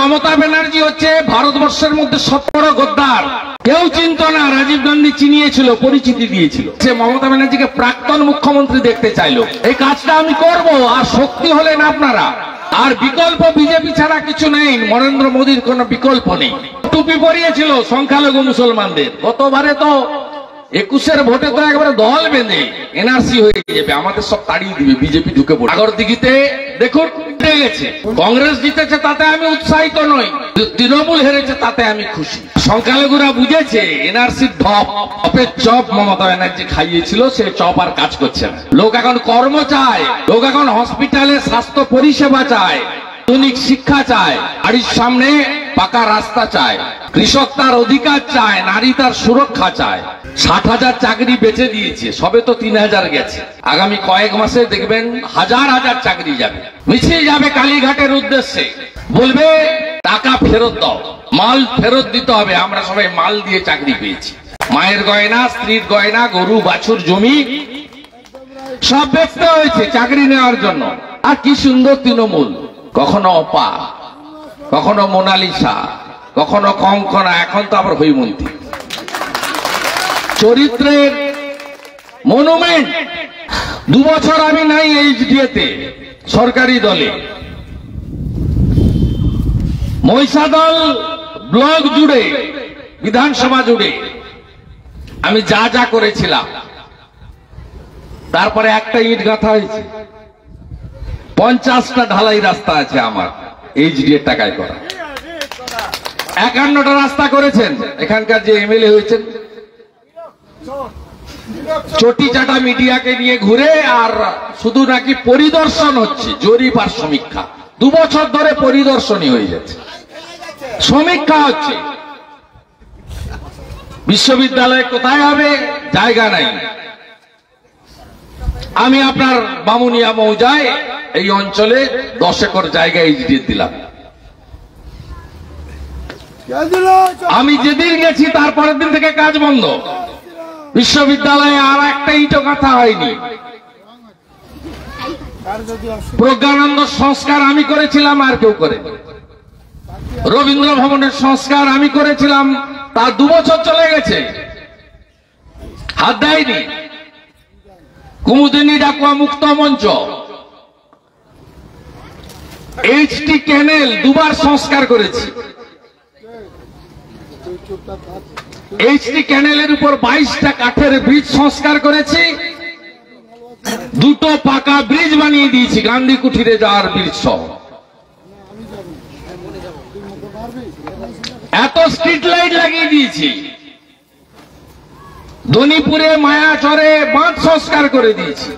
মমতা ব্যানার্জি হচ্ছে ভারতবর্ষের মধ্যে সবচেয়ে বড় গদ্দার। কেউ চিনত না, রাজীব গান্ধী চিনিয়েছিল, পরিচিতি দিয়েছিল। সে মমতা ব্যানার্জিকে প্রাক্তন মুখ্যমন্ত্রী দেখতে চাইলো। এই কাজটা আমি করব, আর শক্তি হলেন আপনারা। আর বিকল্প বিজেপি ছাড়া কিছু নেই, নরেন্দ্র মোদীর কোনো বিকল্প নেই। টুপি পরিয়েছিল সংখ্যালঘু মুসলমানদের। গতবারে তো একুশের ভোটে তো একবারে দল বেঁধে এনআরসি হয়ে যাবে আমাদের সব তাড়িয়ে দিবে, বিজেপি ঢুকে পড়ে আগর দিঘিতে দেখুন হেরে গেছে। কংগ্রেস জিতেছে তাতে আমি উৎসাহিত নই। তৃণমূল হেরেছে তাতে আমি খুশি। সংখ্যালঘুরা বুঝেছে এনআরসির ঢপ। অপের চপ মমতা ব্যানার্জি খাইয়েছিল, সে চপ আর কাজ করছে না। লোক এখন কর্ম চায়, লোক এখন হসপিটালে স্বাস্থ্য পরিষেবা চায়, আধুনিক শিক্ষা চায়। বাড়ির সামনে পাকা রাস্তা চায়, কৃষক তার অধিকার চায়, নারী তার সুরক্ষা চায়। ষাট হাজার চাকরি বেঁচে দিয়েছে, সবে তো তিন হাজার গেছে। আগামী কয়েক মাসে দেখবেন হাজার হাজার চাকরি যাবে। মিছিল যাবে কালীঘাটের উদ্দেশ্যে। বলবে, টাকা ফেরত দাও, মাল ফেরত দিতে হবে, আমরা সবাই মাল দিয়ে চাকরি পেয়েছি। মায়ের গয়না, স্ত্রীর গয়না, গরু, বাছুর, জমি, সব বেচতে হয়েছে চাকরি নেওয়ার জন্য। আর কি সুন্দর তৃণমূল, কখনো অপা কখনো মোনালিসা, কখনো কঙ্কনা, এখন তো আবার হৈমন্তী। চরিত্রের মনুমেন্ট দু বছর আমি নাই এইচডিএতে সরকারি দলে। মহিষাদল ব্লক জুড়ে, বিধানসভা জুড়ে আমি যা যা করেছিলাম, তারপরে একটা ইট গাঁথা হয়েছে। পঞ্চাশটা ঢালাই রাস্তা আছে আমার। এইচডি এর টাকায় করা। একান্নটা রাস্তা করেছেন। এখানকার যে এমএলএ হয়েছেন। চটি চাটা মিডিয়াকে নিয়ে ঘুরে আর শুধু নাকি পরিদর্শন হচ্ছে, জরিপ আর সমীক্ষা। দু বছর ধরে হয়ে যাচ্ছে। সমীক্ষা হচ্ছে। বিশ্ববিদ্যালয় কোথায় হবে? জায়গা নাই। আমি আপনার বামুনিয়া মৌজায় এই অঞ্চলে দশ একর জায়গা এইচডি দিলাম। আমি যেদিন গেছি তারপরের দিন থেকে কাজ বন্ধ। বিশ্ববিদ্যালয়ে আর একটা ইটও গাঁথা হয়নি। প্রজ্ঞানন্দ সংস্কার আমি করেছিলাম, আর কেউ করে রবীন্দ্র ভবনের সংস্কার আমি করেছিলাম, তা দু বছর চলে গেছে। হাত দেয়নি। কুমুদিনী ডাকুয়া মুক্ত মঞ্চ। এইচটি ক্যানেল দুবার সংস্কার করেছি। এইচটি ক্যানেলের উপর বাইশটা কাঠের ব্রিজ সংস্কার করেছি। দুটো পাকা ব্রিজ বানিয়ে দিয়েছি গান্ধী কুঠিরে যাওয়ার ব্রিজ সহ। এত স্ট্রিট লাইট লাগিয়ে দিয়েছি। ধনীপুরে মায়াচরে বাঁধ সংস্কার করে দিয়েছি।